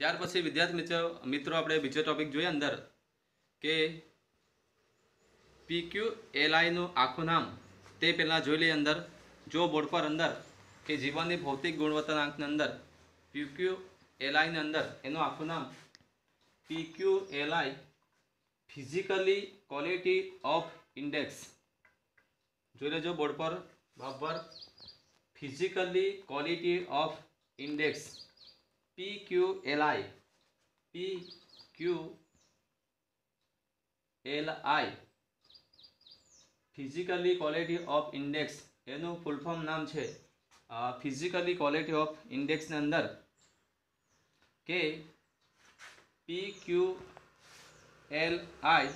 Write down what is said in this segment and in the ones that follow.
ત્યાર પછી વિદ્યાર્થી મિત્રો મિત્રો, આપણે બીજો ટોપિક જોઈએ અંદર કે પીક્યુ એલઆઈનું આખું નામ તે પહેલાં જોઈ લઈએ અંદર. જો બોર્ડ પર અંદર કે જીવનની ભૌતિક ગુણવત્તાના આંકની અંદર પીક્યુ એલઆઈની અંદર એનું આખું નામ PQ LI physically quality of index જોઈ લેજો બોર્ડ પર બરાબર physically quality of index P Q L I P Q L I physically quality of index એનું ફૂલ ફોર્મ નામ છે ફિઝિકલી ક્વોલિટી ઓફ ઇન્ડેક્સની અંદર કે પી ક્યુ એલ આઈ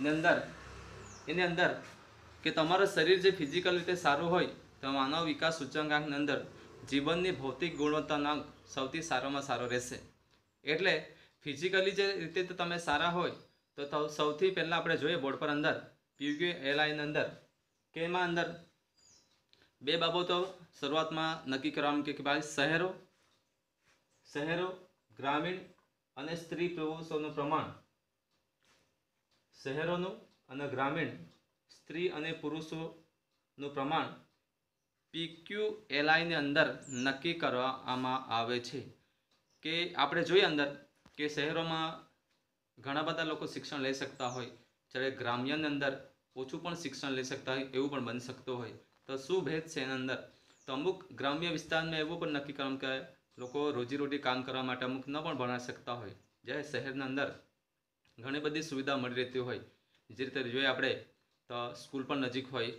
ની અંદર, એની અંદર કે તમારું શરીર જે ફિઝિકલ રીતે સારું હોય, તો માનવ વિકાસ સૂચકાંકની અંદર જીવનની ભૌતિક ગુણવત્તાનો સૌથી સારામાં સારો રહેશે. એટલે ફિઝિકલી જે રીતે તમે સારા હોય, તો સૌથી પહેલાં આપણે જોઈએ બોર્ડ પર અંદર પીક્યુ એલઆઈની અંદર, કે એમાં અંદર બે બાબતો શરૂઆતમાં નક્કી કરવામાં કે ભાઈ શહેરો શહેરો, ગ્રામીણ અને સ્ત્રી પુરુષોનું પ્રમાણ. શહેરોનું અને ગ્રામીણ, સ્ત્રી અને પુરુષોનું પ્રમાણ પીક્યુ એલઆઈની અંદર નક્કી કરવામાં આવે છે કે આપણે જોઈએ અંદર કે શહેરોમાં ઘણા બધા લોકો શિક્ષણ લઈ શકતા હોય, જ્યારે ગ્રામ્યની અંદર ઓછું પણ શિક્ષણ લઈ શકતા હોય એવું પણ બની શકતું હોય. તો શું ભેદ છે એના અંદર? તો અમુક ગ્રામ્ય વિસ્તારમાં એવું પણ નક્કી કરવામાં કે લોકો રોજીરોટી કામ કરવા માટે અમુક ન પણ ભણાવી શકતા હોય. જ્યારે શહેરના અંદર ઘણી બધી સુવિધા મળી રહેતી હોય. જે રીતે જોઈએ આપણે, તો સ્કૂલ પણ નજીક હોય,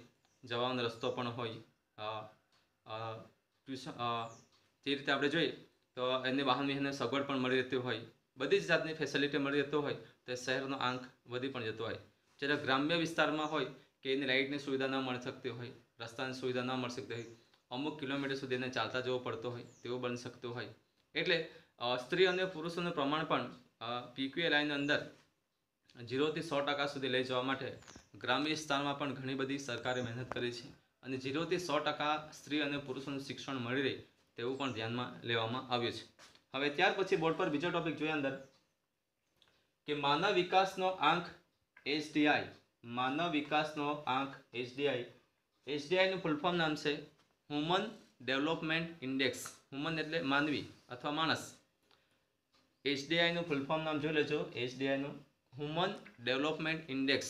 જવાનો રસ્તો પણ હોય ટ્યુશન જે રીતે આપણે જોઈએ, તો એને વાહન વ્યવહારની સગવડ પણ મળી રહેતી હોય, બધી જ જાતની ફેસિલિટી મળી રહેતો હોય, તો શહેરનો આંક વધી પણ જતો હોય. જ્યારે ગ્રામ્ય વિસ્તારમાં હોય, કે એની લાઇટની સુવિધા ન મળી શકતી હોય, રસ્તાની સુવિધા ન મળી શકતી હોય, અમુક કિલોમીટર સુધી એને ચાલતા જવો પડતો હોય, તેવું બની શકતું હોય. એટલે સ્ત્રી અને પુરુષોનું પ્રમાણ પણ પીક્યુએ લાઇનની અંદર જીરોથી સો ટકા સુધી લઈ જવા માટે ગ્રામ્ય વિસ્તારમાં પણ ઘણી બધી સરકારે મહેનત કરી છે. અને જીરોથી સો ટકા સ્ત્રી અને પુરુષોનું શિક્ષણ મળી રહે તેવું પણ ધ્યાનમાં લેવામાં આવ્યું છે. હવે ત્યાર પછી બોર્ડ પર બીજો ટોપિક જોઈએ અંદર, કે માનવ વિકાસનો આંક એચડીઆઈ માનવ વિકાસનો આંક એચડીઆઈ એચડીઆઈનું ફૂલ ફોર્મ નામ છે હ્યુમન ડેવલપમેન્ટ ઇન્ડેક્સ હ્યુમન એટલે માનવી અથવા માણસ. એચડીઆઈનું ફૂલફોર્મ નામ જોઈ લેજો એચડીઆઈનું હ્યુમન ડેવલપમેન્ટ ઇન્ડેક્સ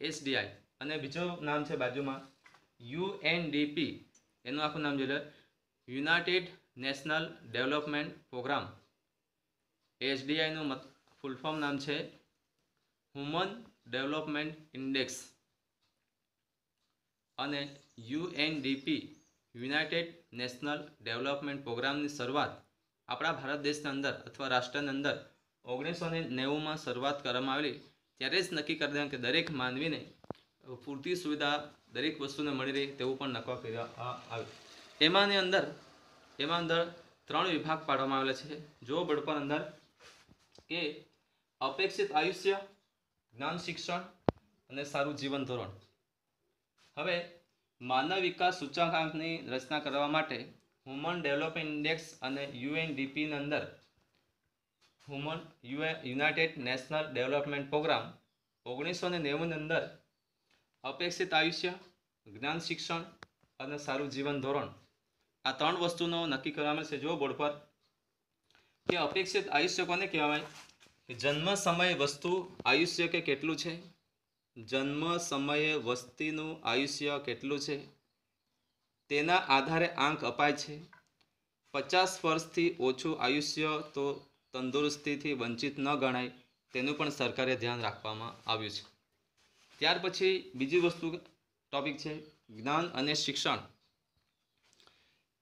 એચડીઆઈ અને બીજું નામ છે બાજુમાં યુએનડીપી. એનું આખું નામ જોઈ લો. United national development programme. એચડીઆઈનું full form નામ છે હ્યુમન ડેવલપમેન્ટ ઇન્ડેક્સ. અને યુએનડીપી, યુનાઇટેડ નેશનલ ડેવલપમેન્ટ પ્રોગ્રામની શરૂઆત આપણા ભારત દેશની અંદર અથવા રાષ્ટ્રની અંદર ઓગણીસો ને નેવુંમાં શરૂઆત કરવામાં આવેલી. ત્યારે જ નક્કી કરી દેવાનું કે દરેક માનવીને પૂરતી સુવિધા દરેક વસ્તુને મળી રહે તેવું પણ નક્કી કરવા આવે એમાંની અંદર, એમાં અંદર ત્રણ વિભાગ પાડવામાં આવેલા છે. જો બળપણ અંદર કે અપેક્ષિત આયુષ્ય, જ્ઞાન શિક્ષણ અને સારું જીવન ધોરણ. હવે, માનવ વિકાસ સૂચકાંકની રચના કરવા માટે હ્યુમન ડેવલપમેન્ટ ઇન્ડેક્સ અને યુએનડીપીની અંદર human united national development programme ઓગણીસો ને નેવુંની અંદર અપેક્ષિત આયુષ્ય, જ્ઞાન શિક્ષણ અને સારું જીવન ધોરણ. આ ત્રણ વસ્તુનો નક્કી કરવામાં છે જો બોર્ડ પર કે અપેક્ષિત આયુષ્ય કોને કહેવાય? જન્મ સમયે વસ્તુ આયુષ્ય કે કેટલું છે? જન્મ સમયે વસ્તીનું આયુષ્ય કેટલું છે? તેના આધારે આંક અપાય છે. પચાસ વર્ષથી ઓછું આયુષ્ય તો તંદુરસ્તીથી વંચિત ન ગણાય. તેનું પણ સરકારે ધ્યાન રાખવામાં આવ્યું છે. ત્યાર પછી બીજી વસ્તુ ટોપિક છે, જ્ઞાન અને શિક્ષણ.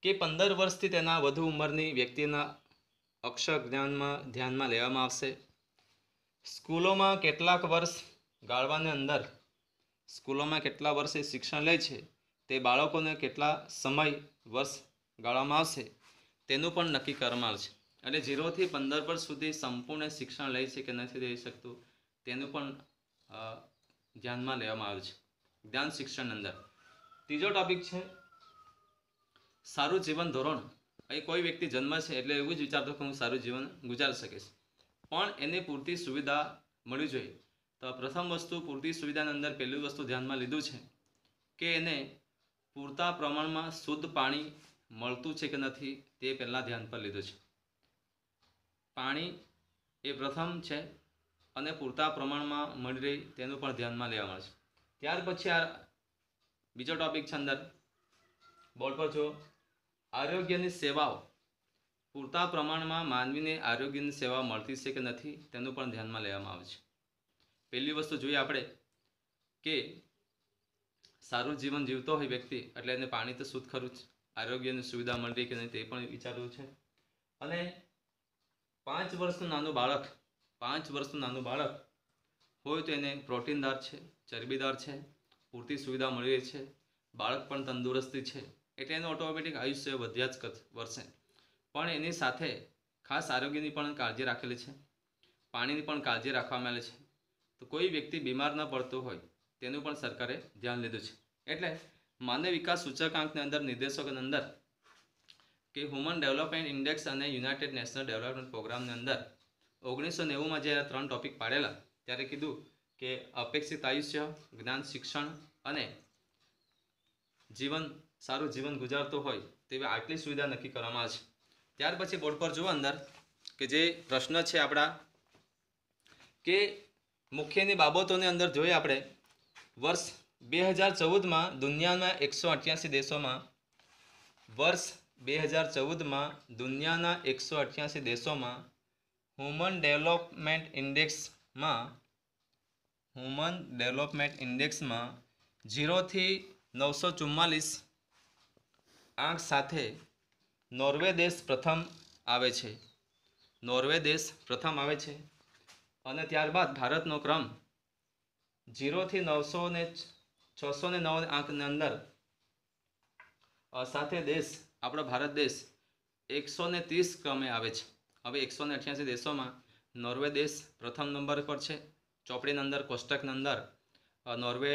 કે પંદર વર્ષથી તેના વધુ ઉંમરની વ્યક્તિના અક્ષર જ્ઞાનમાં ધ્યાનમાં લેવામાં આવશે. સ્કૂલોમાં કેટલાક વર્ષ ગાળવાને અંદર સ્કૂલોમાં કેટલા વર્ષે શિક્ષણ લે છે, તે બાળકોને કેટલા સમય વર્ષ ગાળવામાં આવશે, તેનું પણ નક્કી કરવામાં આવશે એટલે ઝીરોથી પંદર વર્ષ સુધી સંપૂર્ણ શિક્ષણ લે છે કે નથી લઈ શકતું, તેનું પણ ધ્યાનમાં લેવામાં આવ્યું છે. જ્ઞાન શિક્ષણ અંદર. ત્રીજો ટોપિક છે, સારું જીવન ધોરણ. અહીં કોઈ વ્યક્તિ જન્મ છે એટલે એવું જ વિચારતો કે હું સારું જીવન ગુજારી શકીશ પણ એને પૂરતી સુવિધા મળવી જોઈએ. તો પ્રથમ વસ્તુ પૂરતી સુવિધાની અંદર પહેલી વસ્તુ ધ્યાનમાં લીધું છે કે એને પૂરતા પ્રમાણમાં શુદ્ધ પાણી મળતું છે કે નથી તે પહેલાં ધ્યાન પર લીધું છે. પાણી એ પ્રથમ છે. અને પૂરતા પ્રમાણમાં મળી રહે તેનું પણ ધ્યાનમાં લેવામાં આવે છે ત્યાર પછી આ બીજો ટોપિક છે અંદર. બોર્ડ પર જો આરોગ્યની સેવાઓ. પૂરતા પ્રમાણમાં માનવીને આરોગ્યની સેવા મળતી છે કે નથી તેનું પણ ધ્યાનમાં લેવામાં આવે છે. પહેલી વસ્તુ જોઈએ આપણે કે સારું જીવન જીવતો હોય વ્યક્તિ એટલે એને પાણી તો શુદ્ધ ખરું જ. આરોગ્યની સુવિધા મળી કે નહીં તે પણ વિચારવું છે. અને પાંચ વર્ષનું નાનું બાળક પાંચ વર્ષનું નાનું બાળક હોય તો એને પ્રોટીનદાર છે, ચરબીદાર છે, પૂરતી સુવિધા મળી રહી છે, બાળક પણ તંદુરસ્તી છે. એટલે એનું ઓટોમેટિક આયુષ્ય વધ્યા જ વર્ષે પણ એની સાથે ખાસ આરોગ્યની પણ કાળજી રાખેલી છે. પાણીની પણ કાળજી રાખવામાં આવેલી છે. તો કોઈ વ્યક્તિ બીમાર ન પડતો હોય, તેનું પણ સરકારે ધ્યાન લીધું છે. એટલે માનવ વિકાસ સૂચકાંકની અંદર, નિર્દેશકોની અંદર કે હ્યુમન ડેવલપમેન્ટ ઇન્ડેક્સ અને યુનાઇટેડ નેશનલ ડેવલપમેન્ટ પ્રોગ્રામની અંદર ઓગણીસો નેવુંમાં જ્યારે ત્રણ ટૉપિક પાડેલા, ત્યારે કીધું કે અપેક્ષિત આયુષ્ય, જ્ઞાન, શિક્ષણ અને જીવન, સારું જીવન ગુજારતો હોય તેવી આટલી સુવિધા નક્કી કરવામાં છે ત્યાર પછી બોર્ડ પર જુઓ અંદર કે જે પ્રશ્ન છે આપણા, કે મુખ્યની બાબતોની અંદર જોઈએ આપણે, વર્ષ બે હજાર ચૌદમાં દુનિયાના એકસો અઠ્યાસી દેશોમાં, વર્ષ બે હજાર ચૌદમાં દુનિયાના એકસો અઠ્યાસી દેશોમાં હ્યુમન ડેવલપમેન્ટ ઇન્ડેક્સમાં, હ્યુમન ડેવલપમેન્ટ ઇન્ડેક્સમાં ઝીરોથી નવસો ચુમ્માલીસ આંક સાથે નોર્વે દેશ પ્રથમ આવે છે. નોર્વે દેશ પ્રથમ આવે છે. અને ત્યારબાદ ભારતનો ક્રમ ઝીરોથી નવસો ને છસો ને નવ આંકની અંદર સાથે દેશ, આપણો ભારત દેશ એકસો ને ત્રીસ ક્રમે આવે છે. હવે એકસો ને અઠ્યાસી દેશોમાં નોર્વે દેશ પ્રથમ નંબર પર છે ચોપડીની અંદર કોષ્ટકની અંદર નોર્વે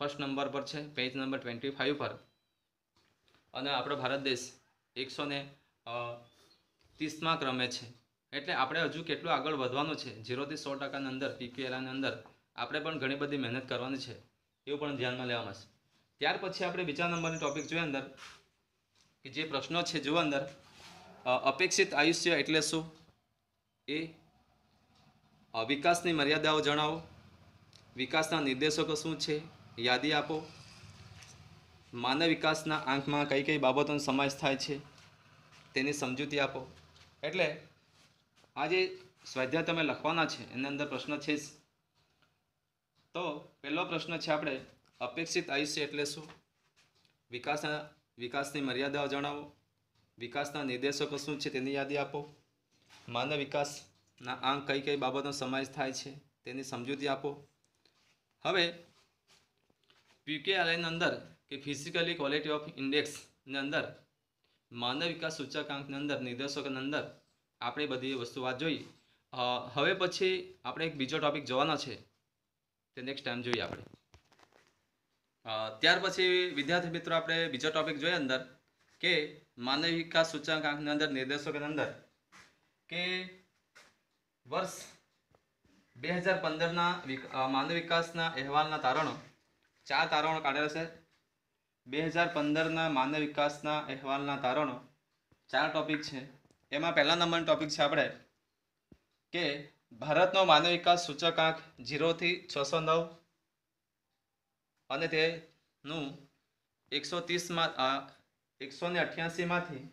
ફર્સ્ટ નંબર પર છે પેજ નંબર ટ્વેન્ટી ફાઇવ પર. અને આપણો ભારત દેશ એકસો ને ત્રીસમાં ક્રમે છે. એટલે આપણે હજુ કેટલું આગળ વધવાનું છે ઝીરોથી સો ટકાની અંદર, પીપીએલની અંદર, આપણે પણ ઘણી બધી મહેનત કરવાની છે, એવું પણ ધ્યાનમાં લેવામાં છે ત્યાર પછી આપણે બીજા નંબરની ટોપિક જોઈએ અંદર, કે જે પ્રશ્નો છે, જુઓ અંદર. અપેક્ષિત આયુષ્ય એટલે શું? એ વિકાસની મર્યાદાઓ જણાવો. વિકાસના નિર્દેશકો શું છે? યાદી આપો. માનવ વિકાસના આંકમાં કઈ કઈ બાબતોનો સમાવેશ થાય છે? તેની સમજૂતી આપો. એટલે, આ જે સ્વાધ્યાય તમે લખવાના છે, એની અંદર પ્રશ્ન છે તો, પહેલો પ્રશ્ન છે આપણે, અપેક્ષિત આયુષ્ય એટલે શું? વિકાસના, વિકાસની મર્યાદાઓ જણાવો. વિકાસના નિર્દેશકો શું છે તેની યાદી આપો. માનવ વિકાસના આંક કઈ કઈ બાબતનો સમાવેશ થાય છે તેની સમજૂતી આપો. હવે પીકેઆરઆઈની અંદર કે ફિઝિકલી ક્વોલિટી ઓફ ઇન્ડેક્સની અંદર, માનવ વિકાસ સૂચકાંકની અંદર, નિર્દેશકોની અંદર આપણે બધી વસ્તુ વાત જોઈ. હવે પછી આપણે એક બીજો ટોપિક જોવાનો છે તે નેક્સ્ટ ટાઈમ જોઈએ આપણે. ત્યાર પછી વિદ્યાર્થી મિત્રો આપણે બીજો ટોપિક જોઈએ અંદર. કે માનવ વિકાસ સૂચકાંકની અંદર, નિર્દેશકોની અંદર કે વર્ષ બે હજાર પંદરના માનવ વિકાસના અહેવાલના તારણો, ચાર તારણો કાઢેલા છે. બે હજાર પંદરના માનવ વિકાસના અહેવાલના તારણો ચાર ટોપિક છે. એમાં પહેલા નંબરનો ટોપિક છે આપણે કે ભારતનો માનવ વિકાસ સૂચકાંક જીરોથી છસો નવ અને તેનું એકસો ત્રીસમાં એકસો ને અઠ્યાસીમાંથી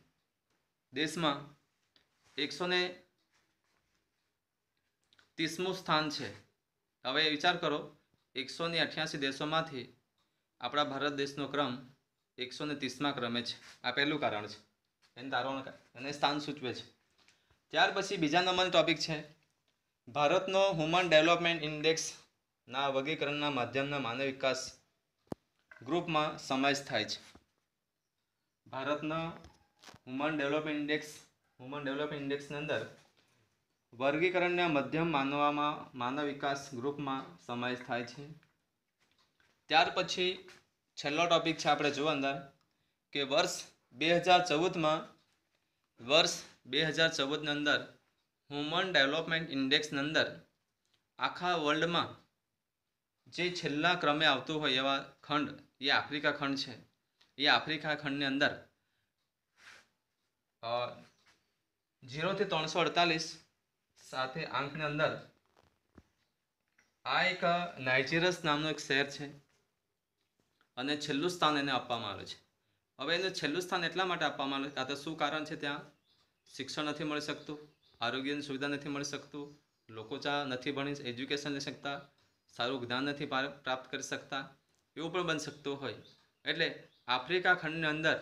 દેશમાં એકસો ને ત્રીસમું સ્થાન છે. હવે વિચાર કરો, એકસો ને અઠ્યાસી દેશોમાંથી આપણા ભારત દેશનો ક્રમ એકસો ને ત્રીસમાં ક્રમે છે. આ પહેલું કારણ છે. એને તારણ અને સ્થાન સૂચવે છે. ત્યાર પછી બીજા નંબરનો ટોપિક છે. ભારતનો હ્યુમન ડેવલપમેન્ટ ઇન્ડેક્સના વર્ગીકરણના માધ્યમના માનવ વિકાસ ગ્રુપમાં સમાવેશ થાય છે. ભારતના human development index human development ઇન્ડેક્સની અંદર વર્ગીકરણને મધ્યમ માનવામાં, માનવ વિકાસ ગ્રુપમાં સમાવેશ થાય છે. ત્યાર પછી છેલ્લો ટોપિક છે આપણે જોવા અંદર કે વર્ષ બે હજાર ચૌદમાં, વર્ષ બે હજાર ચૌદની અંદર હ્યુમન ડેવલપમેન્ટ ઇન્ડેક્સની અંદર આખા વર્લ્ડમાં જે છેલ્લા ક્રમે આવતું હોય એવા ખંડ, એ આફ્રિકા ખંડ છે. એ આફ્રિકા ખંડની અંદર જીરોથી ત્રણસો અડતાલીસ સાથે આંકની અંદર, આ એક નાઇજીરસ નામનું એક શહેર છે અને છેલ્લું સ્થાન એને આપવામાં આવ્યું છે. હવે એનું છેલ્લું સ્થાન એટલા માટે આપવામાં આવ્યું કાં તો શું કારણ છે ત્યાં? શિક્ષણ નથી મળી શકતું, આરોગ્યની સુવિધા નથી મળી શકતું, લોકો ત્યાં નથી ભણી એજ્યુકેશન લઈ શકતા, સારું જ્ઞાન નથી પ્રાપ્ત કરી શકતા, એવું પણ બની શકતું હોય. એટલે આફ્રિકા ખંડની અંદર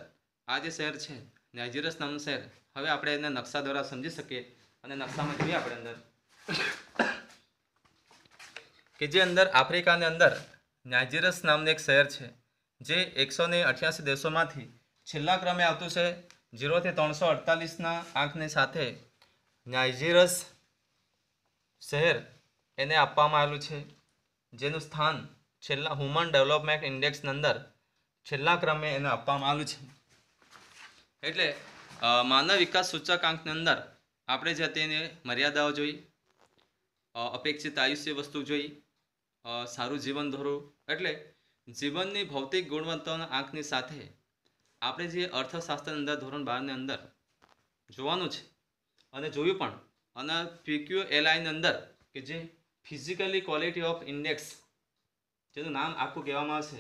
આ જે શહેર છે નાઇજીરસ નામનું શહેર, હવે આપણે એને નકશા દ્વારા સમજી શકીએ અને નકશામાં જોઈએ આપણે અંદર. કે જે અંદર આફ્રિકાની અંદર નાઇજીરસ નામનું એક શહેર છે, જે એકસો ને અઠ્યાસી દેશોમાંથી છેલ્લા ક્રમે આવતું છે જીરોથી ત્રણસો અડતાલીસના આંકની સાથે નાઇજીરસ શહેર એને આપવામાં આવેલું છે, જેનું સ્થાન છેલ્લા હ્યુમન ડેવલપમેન્ટ ઇન્ડેક્સની અંદર છેલ્લા ક્રમે એને આપવામાં આવ્યું છે. એટલે માનવ વિકાસ સૂચકાંકની અંદર આપણે જે તેની મર્યાદાઓ જોઈ અપેક્ષિત આયુષ્ય વસ્તુ જોઈ સારું જીવન ધોરણ એટલે જીવનની ભૌતિક ગુણવત્તાના આંકની સાથે આપણે જે અર્થશાસ્ત્રની અંદર, ધોરણ બારની અંદર જોવાનું છે, અને જોયું પણ, અને પીક્યુ એલઆઈની અંદર કે જે ફિઝિકલી ક્વોલિટી ઓફ ઇન્ડેક્સ, જેનું નામ આખું કહેવામાં આવશે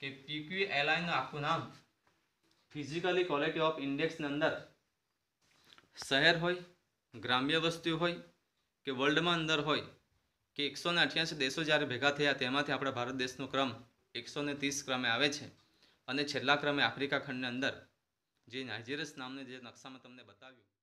કે પીક્યુ એરલાઇનનું આખું નામ? ફિઝિકલી ક્વોલિટી ઓફ ઇન્ડેક્સની અંદર શહેર હોય, ગ્રામ્ય વસ્તી હોય કે વર્લ્ડમાં અંદર હોય કે એકસો ને અઠ્યાસી દેશો જ્યારે ભેગા થયા તેમાંથી આપણા ભારત દેશનો ક્રમ એકસો ને ત્રીસ ક્રમે આવે છે અને છેલ્લા ક્રમે આફ્રિકા ખંડની અંદર જે નાઇજીરસ નામને જે નકશામાં તમને બતાવ્યું.